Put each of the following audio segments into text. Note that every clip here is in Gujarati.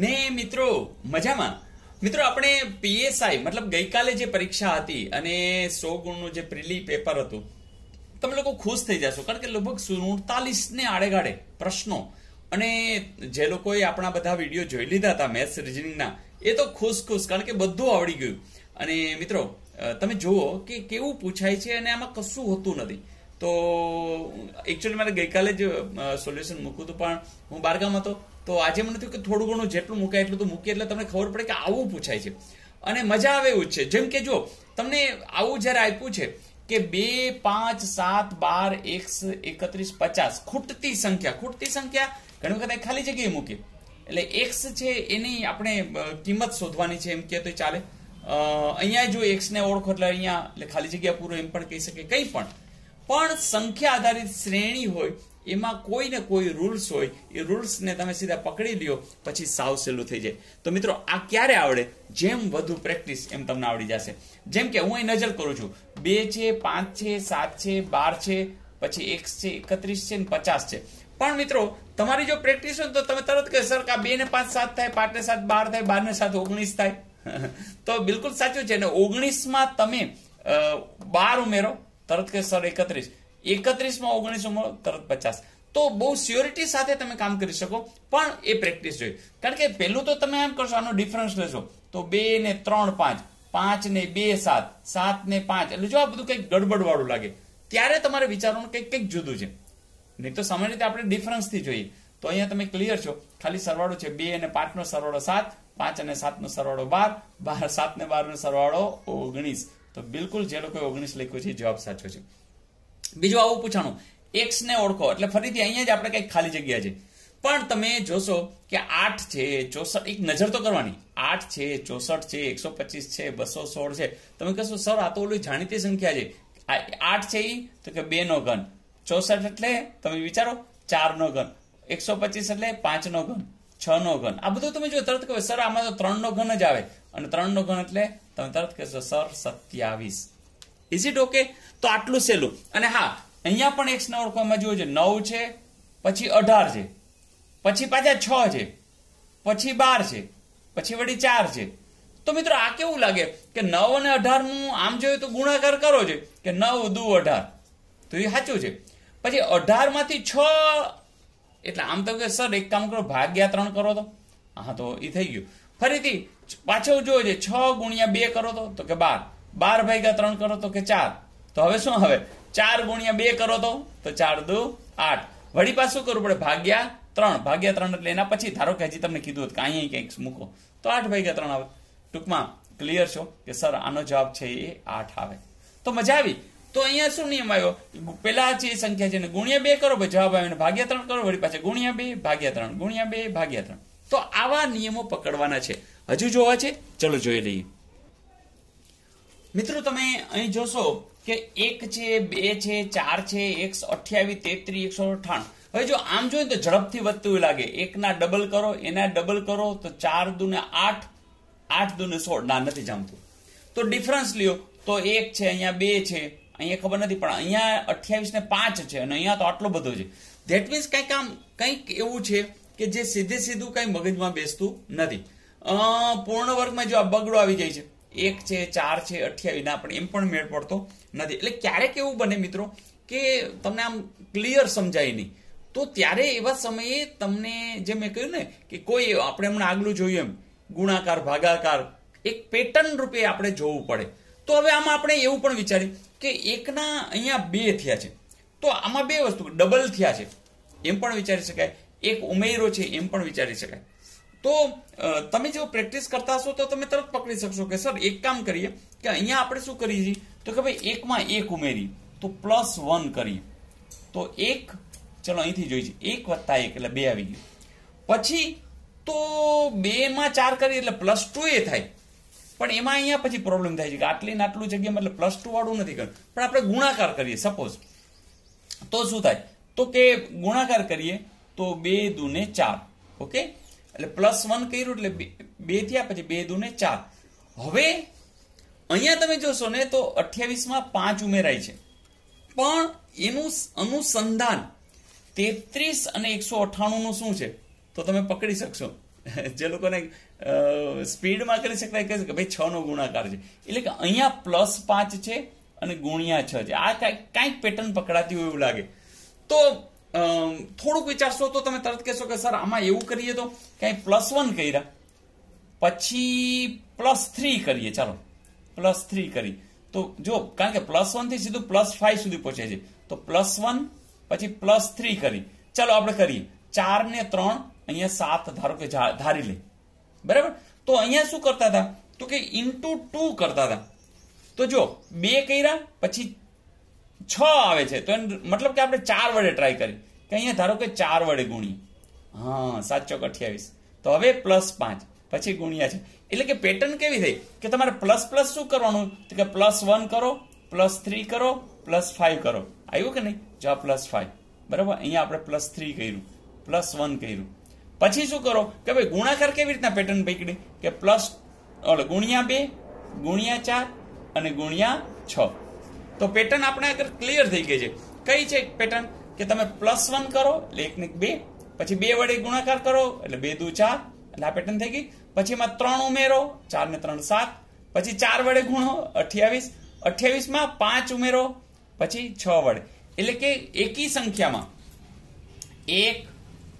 ને મિત્રો, મજામાં? મિત્રો, આપણે પીએસઆઈ મતલબ ગઈકાલે જે પરીક્ષા હતી અને સો ગુણનું જે પ્રિલી પેપર હતું, તમે લોકો ખુશ થઈ જશો, કારણ કે લગભગ સુડતાલીસ ને આડેગાડે પ્રશ્નો. અને જે લોકોએ આપણા બધા વીડિયો જોઈ લીધા હતા, મેથ્સ રિઝનિંગના, એ તો ખુશ ખુશ, કારણ કે બધું આવડી ગયું. અને મિત્રો તમે જુઓ કે કેવું પૂછાય છે અને આમાં કશું હોતું નથી. તો એકચ્યુઅલી મારે ગઈકાલે જ સોલ્યુશન મૂક્યું હતું, પણ હું બારગામ હતો તો આજે મને થયું કે થોડું ઘણું જેટલું મૂકાય એટલું તો મૂકીએ, એટલે તમને ખબર પડે કે આવું પૂછાય છે. અને મજા આવે એવું જ છે. જેમ કે જો, તમને આવું જ્યારે આપ્યું છે કે બે, પાંચ, સાત, બાર, એકસ, એકત્રીસ, પચાસ, ખૂટતી સંખ્યા ખૂટતી સંખ્યા ઘણી વખત ખાલી જગ્યાએ મૂકી એટલે એક્સ છે એની આપણે કિંમત શોધવાની છે એમ કે તો ચાલે. અહીંયા જો એક્સને ઓળખો એટલે અહીંયા, એટલે ખાલી જગ્યા પૂરો એમ પણ કહી શકે. કંઈ પણ. પણ સંખ્યા આધારિત શ્રેણી હોય, એમાં કોઈ ને કોઈ રૂલ્સ હોય, એ રૂલ્સને તમે સીધા પકડી લ્યો, પછી સાવ સહેલું થઈ જાય. તો મિત્રો, આ ક્યારે આવડે? જેમ વધુ પ્રેક્ટિસ એમ તમને આવડી જશે. જેમ કે હું અહીં નજર કરું છું. બે છે, પાંચ છે, સાત છે, બાર છે, પછી એક છે, એકત્રીસ છે ને પચાસ છે. પણ મિત્રો, તમારી જો પ્રેક્ટિસ હોય તો તમે તરત કહે, સર, કે આ બે ને પાંચ સાત થાય, પાંચ ને સાત બાર થાય, બાર ને સાત ઓગણીસ થાય? તો બિલકુલ સાચું છે. ને ઓગણીસમાં તમે બાર ઉમેરો તરત કે સર એકત્રીસ. એકત્રીસમાં ઓગણીસ તરત પચાસ. તો બહુ સ્યોરિટી સાથે તમે કામ કરી શકો, પણ એ પ્રેક્ટિસ જોઈએ. કારણ કે પહેલું તો તમે એમ કરશો, આનો ડિફરન્સ લેશો. તો બે ને ત્રણ પાંચ પાંચ ને બે સાત સાત ને પાંચ. એટલે જો આ બધું કંઈક ગડબડવાળું લાગે, ત્યારે તમારે વિચારવાનું કંઈક કંઈક જુદું છે. નહીં તો સામાન્ય રીતે આપણે ડિફરન્સથી જોઈએ. તો અહીંયા તમે ક્લિયર છો. ખાલી સરવાળો છે બે અને પાંચનો સરવાળો સાત, પાંચ અને સાતનો સરવાળો બાર બાર સાત ને બારનો સરવાળો ઓગણીસ. તો બિલકુલ જે લોકોએ ઓગણીસ લખ્યું છે જવાબ સાચો છે. બીજું આવું પૂછાણું. એક્સ ને ઓળખો, એટલે ફરીથી અહીંયા જ આપણે કંઈક ખાલી જગ્યા છે. પણ તમે જોશો કે આઠ છે, ચોસઠ, એક નજર તો કરવાની. આઠ છે, ચોસઠ છે, એકસો પચીસ છે, બસો સોળ છે. તમે કહેશો, સર, આ તો ઓલું જાણીતી સંખ્યા છે. આઠ છે એ તો કે બે નો ઘન. ચોસઠ એટલે, તમે વિચારો, ચાર નો ઘન. એકસો પચીસ એટલે પાંચ નો ઘન, છ નો ઘન. આ બધું તમે જો તરત કહો, સર, આમાં તો ત્રણ નો ઘન જ આવે. અને ત્રણ નો ઘન એટલે તમે તરત કહેશો, સર, સત્યાવીસ. ઇઝ ઇટ ઓકે તો આટલું સહેલું. અને હા, અહીંયા પણ એક્સ ને ઓળખવામાં જોયું છે, નવ છે, પછી અઢાર છે, પછી પાછા છ છે, પછી બાર છે, પછી વળી ચાર છે. તો મિત્રો, આ કેવું લાગે કે નવ અને અઢારનું આમ જોયું તો ગુણાકાર કરો છે, કે નવ દુ અઢાર? તો એ સાચું છે. પછી અઢારમાંથી છ, એટલે આમ તો કે, સર, એક કામ કરો, ભાગ્યા ત્રણ કરો તો. હા, તો એ થઈ ગયું. ફરીથી પાછળ જોયો છે, છ ગુણ્યા બે કરો તો તો કે બાર. બાર ભાગ્યા ત્રણ કરો તો કે ચાર. તો હવે શું હવે ચાર ગુણ્યા બે કરો તો તો ચાર દુ આઠ. વળી પાછું કરવું પડે, ભાગ્યા ત્રણ. ભાગ્યા ત્રણ એટલે એના પછી, ધારો કે હજી તમને કીધું હતું કે અહીંયા કંઈક મૂકો, તો આઠ ભાગ્યા ત્રણ આવે. ટૂંકમાં ક્લિયર છો કે સર, આનો જવાબ છે એ આઠ આવે. તો મજા આવી. તો અહીંયા શું નિયમ આવ્યો? પેલા જે સંખ્યા છે ગુણ્યા બે કરો જવાબ આવે ભાગ્યા ત્રણ કરો, વળી પાછા ગુણ્યા બે, ભાગ્યા ત્રણ. ગુણ્યા બે, ભાગ્યા ત્રણ. તો આવા નિયમો પકડવાના છે. હજુ જોવા છે? ચલો જોઈ લઈએ. મિત્રો, તમે અહીં જોશો કે એક છે, બે છે, ચાર છે, એકસો અઠ્યાવીસ, તેત્રીસ, એકસો અઠાણું હવે જો આમ જોઈએ તો ઝડપથી વધતું લાગે. એકના ડબલ કરો, એના ડબલ કરો, તો ચાર દુને આઠ આઠ દુને સોળ. ના, નથી જામતું. તો ડિફરન્સ લ્યો. તો એક છે, અહીંયા બે છે. અહીંયા ખબર નથી, પણ અહીંયા અઠ્યાવીસ ને પાંચ છે અને અહીંયા તો આટલો બધો છે. ધેટ મીન્સ કંઈક આમ, કંઈક એવું છે. કે જે સીધે સીધું કંઈ મગજમાં બેસતું નથી. પૂર્ણ વર્ગમાં જો આ બગડો આવી જાય છે, એક છે, ચાર છે, અઠ્યાવીસ, ના, પણ એમ પણ મેળ પડતો નથી. એટલે ક્યારેક એવું બને મિત્રો કે તમને આમ ક્લિયર સમજાય નહીં. તો ત્યારે એવા સમયે તમને જે મેં કહ્યું ને કે કોઈ આપણે હમણાં આગલું જોયું એમ, ગુણાકાર, ભાગાકાર, એક પેટર્ન રૂપે આપણે જોવું પડે. તો હવે આમાં આપણે એવું પણ વિચારીએ કે એકના અહીંયા બે થયા છે. તો આમાં બે વસ્તુ ડબલ થયા છે. એમ પણ વિચારી શકાય એક ઉમેરો છે એમ પણ વિચારી શકાય. તો અ, તમે જો પ્રેક્ટિસ કરતા હશો તો તમે તરત પકડી શકશો કે સર એક કામ કરીએ કે અહીંયા આપણે શું કરીએ છીએ? તો કે ભાઈ એકમાં એક ઉમેરી તો પ્લસ વન કરીએ. તો એક ચલો અહીંથી જોઈ છે એક વત્તા એક એટલે બે આવી ગયું. પછી તો બે માં ચાર કરીએ એટલે પ્લસ ટુ એ થાય. પણ એમાં અહીંયા પછી પ્રોબ્લેમ થાય છે કે આટલી ને આટલું જગ્યામાં એટલે પ્લસ ટુ વાળું નથી કરવું પણ આપણે ગુણાકાર કરીએ સપોઝ તો શું થાય? તો કે ગુણાકાર કરીએ તો બે દુને ચાર. ઓકે? એટલે પ્લસ વન કર્યું એટલે બે- થયા, પછી બે દુને ચાર. હવે અહીંયા તમે જોશો ને તો 28 માં પાંચ ઉમેરાય છે. પણ એનું અનુસંધાન તેત્રીસ અને એકસો અઠ્ઠાણુંનું શું છે? તો તમે પકડી શકશો. જે લોકોને સ્પીડમાં કરી શકતા કહે કે ભાઈ છ નો ગુણાકાર છે. એટલે કે અહીંયા પ્લસ પાંચ છે અને ગુણ્યા છ છે. આ કાંઈક કાંઈક પેટર્ન પકડાતી હોય એવું લાગે. તો થોડુંક વિચારશો તો તમે તરત કહેશો કે સર, આમાં એવું કરીએ તો ક્યાંય પ્લસ વન કર્યા. પછી પ્લસ થ્રી કરીએ, ચાલો. પ્લસ થ્રી કરી. તો જો, કારણ કે પ્લસ વનથી સીધું પ્લસ ફાઈવ સુધી પહોંચે છે. તો પ્લસ વન પછી પ્લસ થ્રી કરી. ચાલો, આપણે કરીએ. ચાર ને ત્રણ અહીંયા સાત, ધારો કે ધારી લે બરાબર? તો અહીંયા શું કરતા હતા? તો કે ઇન્ટુ ટુ કરતા હતા. તો જો, બે કર્યા, પછી છ આવે છે. તો મતલબ કે આપણે ચાર વડે ટ્રાય કરી. કે અહીંયા ધારો કે ચાર વડે ગુણીએ. હા, સાત ચોક અઠ્યાવીસ. તો હવે પ્લસ પાંચ. પછી ગુણ્યા છે. એટલે કે પેટર્ન કેવી થઈ? કે તમારે પ્લસ પ્લસ શું કરવાનું? તો કે પ્લસ વન કરો પ્લસ થ્રી કરો પ્લસ ફાઈવ કરો. આવ્યું કે નહીં? જો પ્લસ ફાઈવ બરાબર? અહીંયા આપણે પ્લસ થ્રી કર્યું. પ્લસ વન કર્યું. પછી શું કરો? કે ભાઈ ગુણાકાર કેવી રીતના પેટર્ન પકડી? કે પ્લસ ગુણ્યા બે, ગુણ્યા ચાર અને ગુણ્યા છ. તો પેટર્ન આપણે આગળ ક્લિયર થઈ ગઈ છે. કઈ છે પેટર્ન કે તમે પ્લસ વન કરો એટલે એક ને બે, પછી બે વડે ગુણાકાર કરો, એટલે બે દુ ચાર, એટલે આ પેટર્ન થઈ ગઈ. પછી એમાં ત્રણ ઉમેરો, ચાર ને ત્રણ સાત, પછી ચાર વડે ગુણો, અઠ્યાવીસ. અઠ્યાવીસમાં પાંચ ઉમેરો, પછી છ વડે. એટલે કે એકી સંખ્યામાં એક,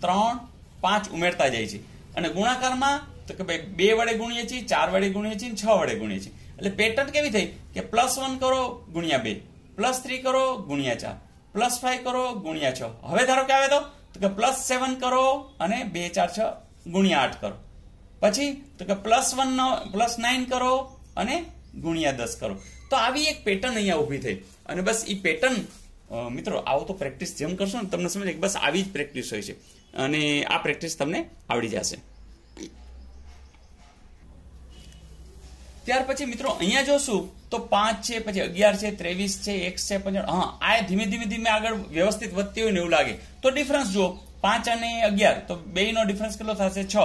ત્રણ, પાંચ ઉમેરતા જાય છે. અને ગુણાકારમાં તો કે ભાઈ બે વડે ગુણીએ છીએ, ચાર વડે ગુણીએ છીએ છ વડે ગુણીએ છીએ. એટલે પેટર્ન કેવી થઈ? કે પ્લસ વન કરો, ગુણ્યા બે. પ્લસ થ્રી કરો, ગુણ્યા ચાર. પ્લસ ફાઈવ કરો, ગુણ્યા છ. હવે ધારો કે આવે તો? કે પ્લસ સેવન કરો અને બે, ચાર, છ, ગુણ્યા આઠ કરો. પછી તો કે પ્લસ વન પ્લસ નાઇન કરો અને ગુણ્યા દસ કરો. તો આવી એક પેટર્ન અહીંયા ઊભી થઈ. અને બસ એ પેટર્ન મિત્રો, આવો તો પ્રેક્ટિસ જેમ કરશો ને તમને સમજ બસ આવી જ પ્રેક્ટિસ હોય છે. અને આ પ્રેક્ટિસ તમને આવડી જશે. ત્યાર પછી મિત્રો અહીંયા જોશું તો પાંચ છે, પછી અગિયાર છે, ત્રેવીસ છે, એક છે, પંદર. હા, આ ધીમે ધીમે ધીમે આગળ વ્યવસ્થિત વધતી હોય ને એવું લાગે. તો ડિફરન્સ જુઓ, પાંચ અને અગિયાર. તો બે નો ડિફરન્સ કેટલો થશે? છ.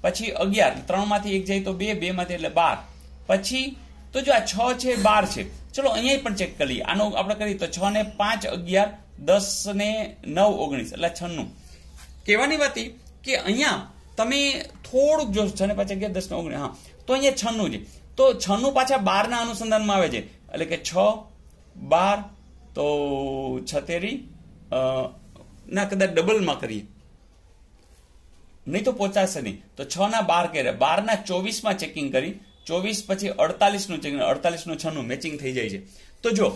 પછી અગિયાર. ત્રણમાંથી એક જાય તો બે બે માંથી એટલે બાર. પછી તો જો આ છ છે, બાર છે. ચલો અહીંયા પણ ચેક કરી આનો આપણે કરીએ તો છ ને પાંચ, અગિયાર, દસ ને નવ, ઓગણીસ. એટલે છન્નું. કહેવાની વાત કે અહીંયા તમે થોડુંક જોશો છ ને પાંચ અગિયાર દસ ને ઓગણીસ, હા. તો અહીંયા છન્નું છે. તો છન્નું પાછા બારના અનુસંધાનમાં આવે છે. એટલે કે છ, બાર, તો છતેરી ના, કદાચ ડબલમાં કરીએ. નહીં તો પહોંચાશે નહીં. તો છ ના બાર કરે બારના ચોવીસમાં ચેકિંગ કરી. ચોવીસ પછી અડતાલીસનું ચેકિંગ અડતાલીસનું છનું મેચિંગ થઈ જાય છે. તો જો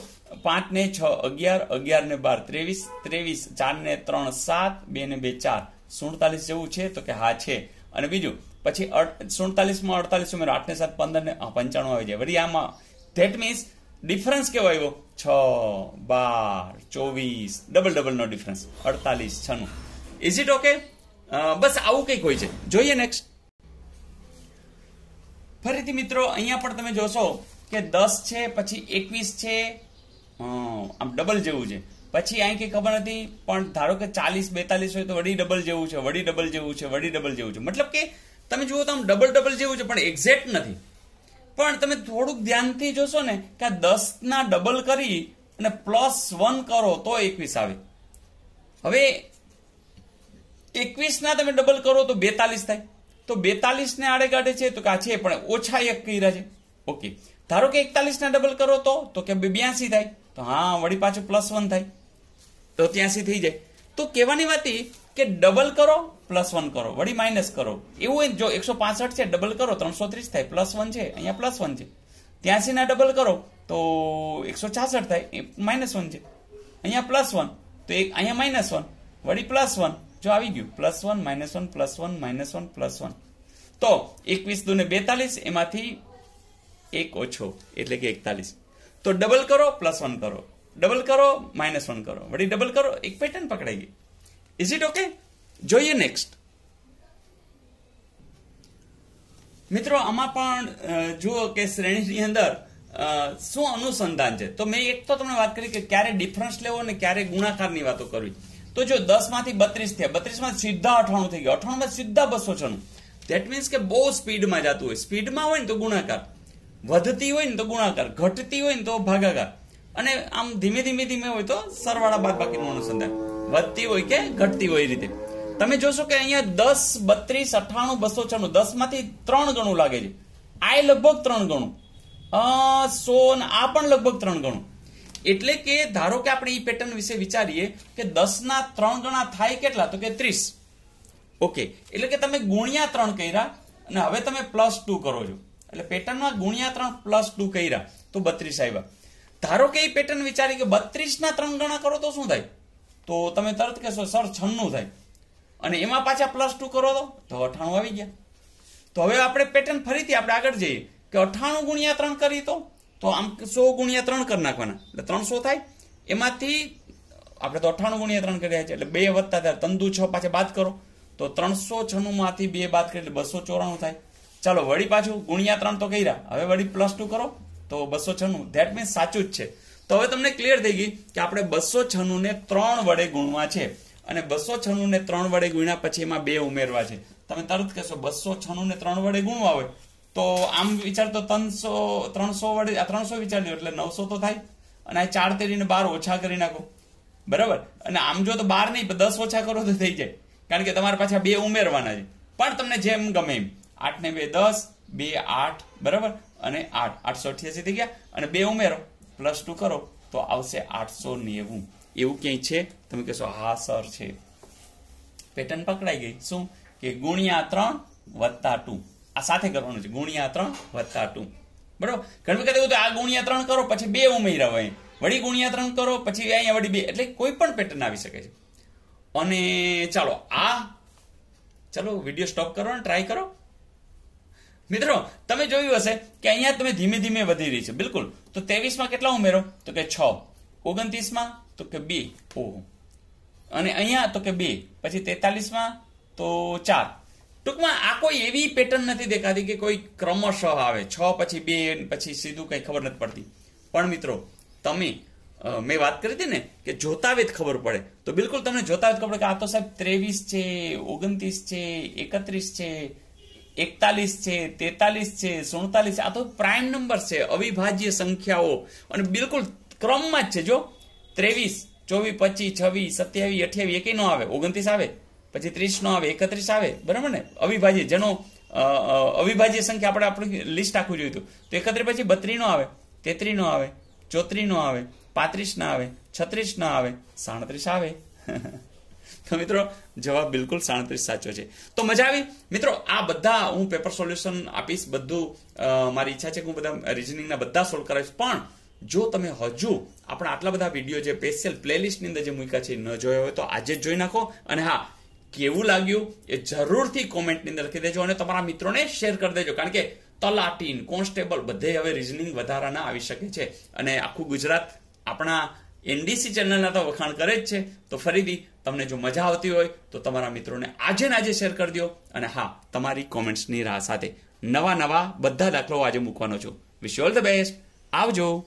પાંચ ને છ અગિયાર અગિયાર ને બાર ત્રેવીસ ત્રેવીસ ચાર ને ત્રણ સાત બે ને બે ચાર. સુડતાલીસ જેવું છે તો કે હા છે. અને બીજું, પછી સુડતાલીસમાં અડતાલીસ ઉમેરો આઠ ને સાત પંદર ને પંચાણું આવી જાય. વળી આમાં ધેટ મીન્સ ડિફરન્સ કેવો આવ્યો? છ, બાર, ચોવીસ ડબલ ડબલ નો ડિફરન્સ અડતાલીસ છ નું ઇઝ ઇટ ઓકે બસ આવું કંઈક હોય છે. જોઈએ નેક્સ્ટ ફરીથી મિત્રો, અહીંયા પણ તમે જોશો કે દસ છે, પછી એકવીસ છે. આમ ડબલ જેવું છે. પછી અહીં કઈ ખબર નથી, પણ ધારો કે ચાલીસ, બેતાલીસ હોય તો વળી ડબલ જેવું છે વળી ડબલ જેવું છે વળી ડબલ જેવું છે. મતલબ કે તમે જુઓ તો આમ ડબલ ડબલ જેવું છે, પણ એક્ઝેક્ટ નથી. પણ તમે થોડુંક ધ્યાનથી જોશો ને કે આ દસ ના ડબલ કરી અને પ્લસ વન કરો તો એકવીસ આવે. હવે એકવીસ ના તમે ડબલ કરો તો બેતાલીસ થાય. તો બેતાલીસ ને આડે કાઢે છે તો કે આ છે, પણ ઓછા એક કર્યા છે. ઓકે. ધારો કે એકતાલીસ ના ડબલ કરો તો તો કે બ્યાસી થાય. તો હા, વળી પાછું પ્લસ વન થાય. તો ત્યાંસી થઈ જાય. તો કહેવાની વાત કે ડબલ કરો પ્લસ વન કરો. વળી માઇનસ કરો. એવું હોય જો એકસો પાસઠ છે ડબલ કરો, ત્રણસો ત્રીસ થાય. પ્લસ વન છે, અહીંયા પ્લસ વન છે. ત્યાંસી ના ડબલ કરો, તો એકસો છાસઠ થાય. માઇનસ વન છે. અહીંયા પ્લસ વન તો એક અહીંયા માઇનસ વન વળી પ્લસ વન જો આવી ગયું. Plus one minus one plus one minus one plus one તો એકવીસ દુને બેતાલીસ, એમાંથી એક ઓછો, એટલે કે એકતાલીસ. તો ડબલ કરો પ્લસ વન કરો. ડબલ કરો માઇનસ વન કરો વળી ડબલ કરો એક પેટર્ન પકડાઈ ગઈ ઇઝ ઇટ ઓકે જોઈએ નેક્સ્ટ મિત્રો આમાં પણ જુઓ કે શ્રેણીની અંદર શું અનુસંધાન છે તો મેં એક તો તમને વાત કરી કે ક્યારે ડિફરન્સ લેવો અને ક્યારે ગુણાકારની વાતો કરવી તો જો દસમાંથી બત્રીસ થયા બત્રીસમાં સીધા અઠાણું થઈ ગયા અઠાણું માં સીધા બસો છનું। ધેટ મીન્સ કે બહુ સ્પીડમાં જતું હોય. સ્પીડમાં હોય ને તો ગુણાકાર. વધતી હોય ને તો ગુણાકાર. ઘટતી હોય ને તો ભાગાકાર. અને આમ ધીમે ધીમે ધીમે હોય તો સરવાળા બાદ બાકીનું અનુસંધાન. વધતી હોય કે ઘટતી હોય એ રીતે. તમે જોશો કે અહીંયા દસ બત્રીસ અઠ્ઠાણું બસો છન્નું દસમાંથી ત્રણ ગણું લાગે છે. આ લગભગ ત્રણ ગણું. અ, સો આ પણ લગભગ ત્રણ ગણું. એટલે કે ધારો કે આપણે એ પેટર્ન વિશે વિચારીએ કે દસ ના ત્રણ ગણા થાય કેટલા? તો કે ત્રીસ. ઓકે એટલે કે તમે ગુણ્યા ત્રણ કર્યા અને હવે તમે પ્લસ ટુ કરો છો. એટલે પેટર્નમાં ગુણ્યા ત્રણ પ્લસ ટુ કર્યા તો બત્રીસ આવ્યા. ધારો કે એ પેટર્ન વિચારી કે બત્રીસ ના ત્રણ ગણા કરો તો શું થાય? તો તમે તરત કહેશો, સર, છન્નું થાય. અને એમાં પાછા પ્લસ ટુ કરો તો? તો અઠાણું આવી ગયા. તો હવે આપણે પેટર્ન ફરીથી આપણે આગળ જઈએ કે અઠાણું ગુણ્યા ત્રણ કરી તો? તો આમ સો ગુણ્યા ત્રણ કરી નાખવાના. એટલે ત્રણસો થાય. એમાંથી આપણે તો અઠાણું ગુણ્યા ત્રણ કર્યા છે, એટલે બે વધતા ત્યારે તંદુ છ પાછા બાદ કરો. તો ત્રણસો છન્નું માંથી બે બાદ કરી, એટલે બસો ચોરાણું થાય. ચાલો, વળી પાછું ગુણ્યા ત્રણ તો કર્યા. હવે વળી પ્લસ ટુ કરો. તો બસો છન્નું ધેટ મીન્સ સાચું જ છે. તો હવે તમને ક્લિયર થઈ ગઈ કે આપણે બસો છન્નું ને ત્રણ વડે ગુણવા છે. અને બસો છન્નું ને ત્રણ વડે ગુણ્યા પછી એમાં બે ઉમેરવા છે. તમે તરત કહેશો બસો છન્નું ને ત્રણ વડે ગુણવા હોય. તો આમ વિચાર તો ત્રણસો ત્રણસો વડે, આ ત્રણસો વિચાર એટલે નવસો તો થાય. અને આ ચાર તેરીને બાર ઓછા કરી નાખો. બરાબર? અને આમ જો તો બાર નહીં, પણ દસ ઓછા કરો તો થઈ જાય. કારણ કે તમારે પાછા બે ઉમેરવાના છે. પણ તમને જેમ ગમે એમ. આઠ ને બે દસ, બે આઠ, બરાબર? અને આઠ આઠસો અઠ્યાસી થઈ ગયા. અને બે ઉમેરો. પ્લસ ટુ કરો, તો આવશે આઠસો નેવું એવું ક્યાંય છે? તમે કહેશો, હા, સર, છે. પેટર્ન પકડાઈ ગઈ. શું? કે ગુણ્યા ત્રણ વત્તા ટુ આ સાથે કરવાનું છે. ગુણ્યા ત્રણ વત્તા ટુ બરોબર? ઘણી વખત એવું તો આ ગુણ્યા ત્રણ કરો, પછી બે ઉમેર્યા હોય. વળી ગુણ્યા ત્રણ કરો, પછી અહીંયા વળી બે. એટલે કોઈ પણ પેટર્ન આવી શકે છે. અને ચાલો, આ ચાલો વીડિયો સ્ટોપ કરો ને ટ્રાય કરો. મિત્રો, તમે જોયું હશે કે અહીંયા તમે ધીમે ધીમે વધી રહી છે. બિલકુલ. તો ત્રેવીસમાં કેટલા ઉમેરો? તો કે છ. ઓગણત્રીસમાં? તો કે બે. ઓહો. અને અહીંયા તો કે બે. પછી તેતાલીસમાં? તો ચાર. ટૂંકમાં આ કોઈ એવી પેટર્ન નથી દેખાતી કે કોઈ ક્રમશઃ આવે. છ, પછી બે, પછી સીધું કંઈ ખબર નથી પડતી. પણ મિત્રો, તમે મેં વાત કરી હતી ને કે જોતાવે જ ખબર પડે. તો બિલકુલ તમને જોતાવે જ ખબર કે આ તો સાહેબ ત્રેવીસ છે, ઓગણત્રીસ છે, એકત્રીસ છે એકતાલીસ છે, તેતાલીસ છે, સુડતાલીસ આ તો પ્રાઇમ નંબર છે, અવિભાજ્ય સંખ્યાઓ. અને બિલકુલ ક્રમમાં જ છે, જો. ત્રેવીસ, ચોવીસ, પચીસ, છવ્વીસ, સત્યાવીસ, અઠ્યાવીસ, એકેય નો આવે. ઓગણત્રીસ આવે. પછી ત્રીસ નો આવે. એકત્રીસ આવે. બરાબર ને? અવિભાજ્ય. જેનો અવિભાજ્ય સંખ્યા આપણે આપણે લિસ્ટ આખું જોયું હતું. તો એકત્રીસ પછી બત્રીસ નો આવે. તેત્રીસ નો આવે. ચોત્રીસ નો આવે. પાંત્રીસ ના આવે. છત્રીસ ના આવે. સાડત્રીસ આવે. તો મિત્રો, જવાબ બિલકુલ સાડત્રીસ સાચો છે. તો મજા આવી. મિત્રો, આ બધા હું પેપર સોલ્યુશન આપીશ, બધું મારી ઈચ્છા છે કે હું બધા રિઝનિંગના બધા સોલ્વ કરાવીશ. પણ જો તમે હજુ આપણા આટલા બધા વીડિયો જે સ્પેશિયલ પ્લેલિસ્ટની અંદર જે મૂક્યા છે ન જોયો હોય તો આજે જ જોઈ નાખો. અને હા, કેવું લાગ્યું એ જરૂરથી કોમેન્ટની અંદર લખી દેજો અને તમારા મિત્રોને શેર કરી દેજો. કારણ કે તલાટીન, કોન્સ્ટેબલ બધે હવે રિઝનિંગ વધારાના આવી શકે છે. અને આખું ગુજરાત આપણા એનડીસી ચેનલના તો વખાણ કરે જ છે. તો ફરીથી તમને જો મજા આવતી હોય તો તમારા મિત્રોને આજે ને આજે શેર કરી દો અને હા, તમારી કોમેન્ટ્સની રાહ સાથે નવા નવા બધા દાખલો આજે મૂકવાનો છું. વિશ ઓલ ધ બેસ્ટ આવજો.